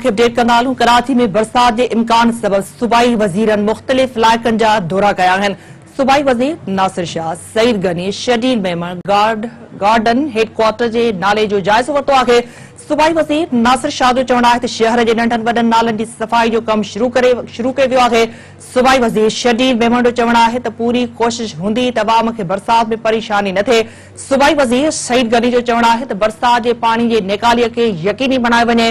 Update कंदालूं Karachi में बरसात जे इम्कान सबब सूबाई वज़ीरनि मुख़्तलिफ़ इलाइक़नि जा दौरा कया सूबाई वज़ीर नासिर शाह, सईद गनी, शदीद मेमण गार्ड, गार्डन हेडक्वार्टर जे नाले जो जाइज़ो वरितो आहे सूबाई वज़ीर नासिर शाह जो चवणु आहे शहर जे नंढनि वॾनि नालनि जी सफ़ाई जो कमु शुरू करे सूबाई वज़ीर शदीद मेमण जो चवणु आहे पूरी कोशिश हूंदी त अवाम खे बरसात में परेशानी न थिए सूबाई वज़ीर सईद गनी जो चवणु आहे त बरसात जे पाणी जे निकालीअ यकीनी बणाए वञे।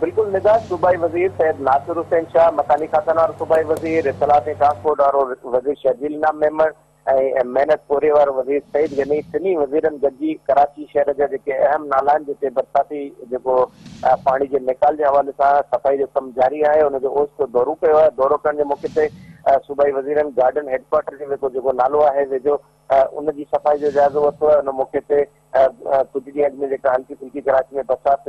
बिल्कुल निगाह सूबाई वज़ीर सैयद नासिर हुसैन शाह, मकानी खातन और सूबाई वज़ीर इतलात ट्रांसपोर्ट और वज़ीर शर्जील नाम मेंबर, ऐं महिनत पूरे वारो वज़ीर सईद गनी टिनी वज़ीरनि गॾिजी कराची शहर जा अहम नाला जिते बरसाती जेको पाणी जे निकाल जे हवाले सां सफ़ाई जो कमु जारी आहे हुनजो ओचितो दौरो कयो आहे। दौरो करण मौक़े ते सूबाई वज़ीरनि गार्डन हेडक्वार्टर जे नालो आहे, वेझो उनजी सफ़ाई जो जाइज़ो वरितो आहे। हुन मौक़े ते कुझु ॾींहं अॻु में जेका हल्की फुल्की कराची में बरसाति हुई